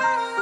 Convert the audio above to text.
know